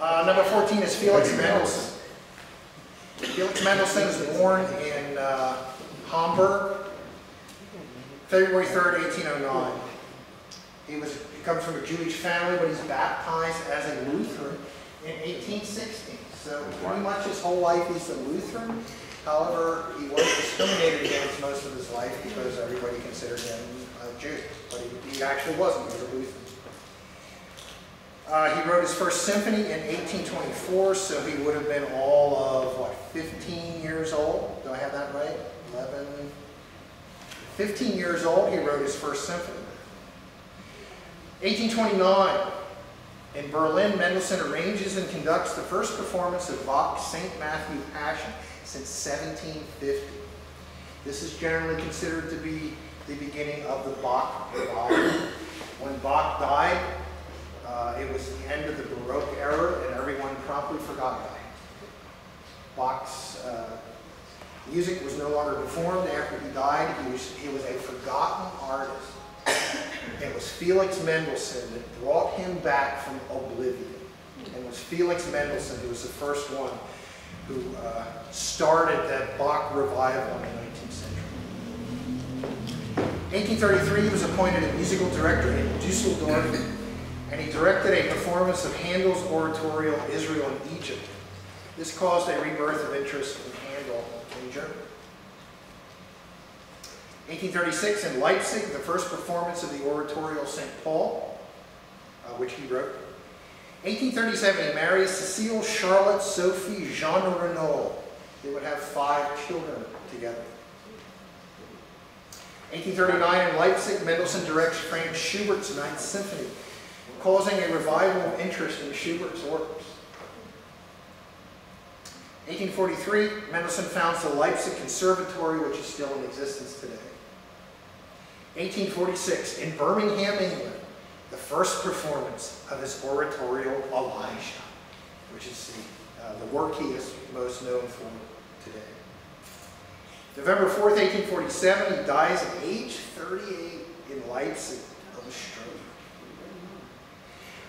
Uh, number 14 is Felix Mendelssohn. Felix Mendelssohn is born in uh, Hamburg, February 3rd, 1809. He was he comes from a Jewish family, but he's baptized as a Lutheran in 1816. So pretty much his whole life he's a Lutheran. However, he was discriminated against most of his life because everybody considered him a Jew. But he, he actually wasn't, he was a Lutheran. Uh, he wrote his first symphony in 1824, so he would have been all of, what, 15 years old? Do I have that right? 11? 15 years old, he wrote his first symphony. 1829, in Berlin, Mendelssohn arranges and conducts the first performance of Bach's St. Matthew Passion since 1750. This is generally considered to be the beginning of the Bach revival. When Bach died, uh, it was the end of the Baroque era, and everyone promptly forgot about it. Bach's uh, music was no longer performed after he died. He was, he was a forgotten artist. It was Felix Mendelssohn that brought him back from oblivion. And it was Felix Mendelssohn who was the first one who uh, started that Bach revival in the 19th century. 1833, he was appointed a musical director in Dusseldorf, and he directed a performance of Handel's oratorio Israel in Egypt. This caused a rebirth of interest in Handel in Germany. 1836, in Leipzig, the first performance of the oratorio St. Paul, uh, which he wrote. 1837, he marries Cecile Charlotte Sophie Jean Renaud. They would have five children together. 1839, in Leipzig, Mendelssohn directs Franz Schubert's Ninth Symphony, causing a revival of interest in Schubert's works. 1843, Mendelssohn founds the Leipzig Conservatory, which is still in existence today. 1846, in Birmingham, England, the first performance of his oratorio Elijah, which is the, uh, the work he is most known for today. November 4th, 1847, he dies at age 38 in Leipzig of a stroke.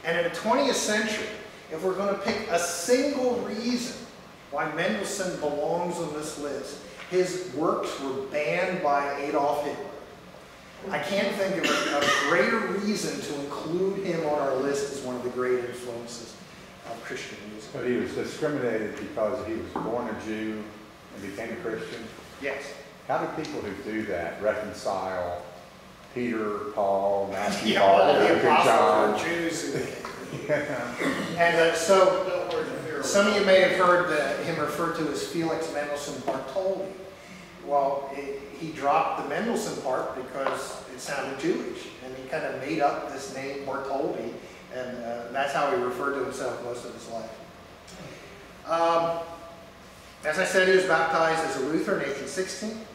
And in the 20th century, if we're going to pick a single reason why Mendelssohn belongs on this list, his works were banned by Adolf Hitler. I can't think of a, a, greater reason to include him on our list as one of the great influences of Christian music. But he was discriminated because he was born a Jew and became a Christian? Yes. How do people who do that reconcile Peter, Paul, Matthew, yeah, all the apostles John? Jews. and uh, so, some of you may have heard the, him referred to as Felix Mendelssohn Bartholdy. Well, it, he dropped the Mendelssohn part because it sounded Jewish, and he kind of made up this name Bartholdy, and uh, that's how he referred to himself most of his life. Um, as I said, he was baptized as a Lutheran in 1816.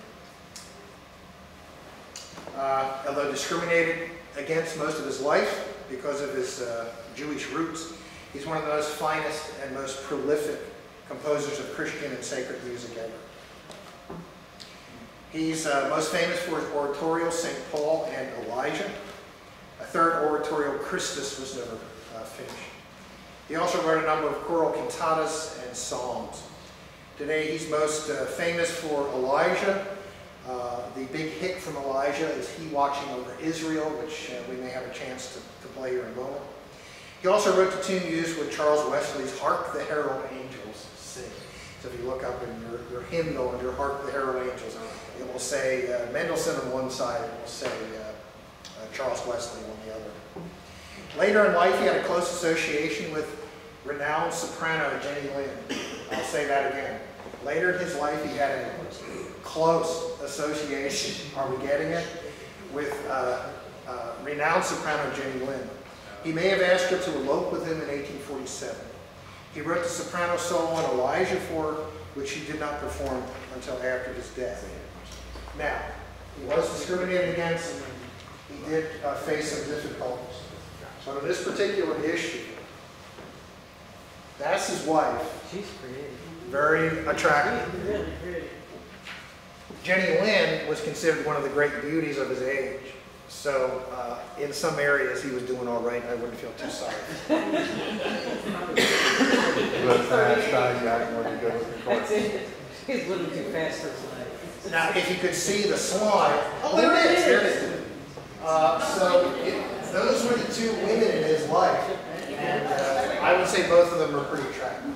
Uh, although discriminated against most of his life because of his uh, Jewish roots, he's one of the most finest and most prolific composers of Christian and sacred music ever. He's uh, most famous for his oratorio, St. Paul and Elijah. A third oratorio, Christus, was never uh, finished. He also wrote a number of choral cantatas and psalms. Today he's most uh, famous for Elijah. Uh, the big hit from Elijah is He Watching Over Israel, which uh, we may have a chance to, to play here in a moment. He also wrote the tune used with Charles Wesley's Hark the Herald Angels Sing. So if you look up in your, your hymnal under Hark the Herald Angels, it will say uh, Mendelssohn on one side, and it will say uh, uh, Charles Wesley on the other. Later in life, he had a close association with renowned soprano Jenny Lind. I'll say that again. Later in his life, he had a close association, are we getting it, with uh, uh, renowned soprano Jenny Lind. He may have asked her to elope with him in 1847. He wrote the soprano solo on Elijah for which he did not perform until after his death. Now, he was discriminated against. He did uh, face some difficulties. But on this particular issue, that's his wife. She's pretty. Very attractive. Really pretty. Jenny Lind was considered one of the great beauties of his age. So uh, in some areas he was doing all right. I wouldn't feel too sorry. put hashtag Jack when you go with your That's it. He's a little too fast for tonight. Now, if you could see the slide, oh, there it is, there it is. Uh, so, it- those were the two women in his life, and uh, I would say both of them are pretty attractive.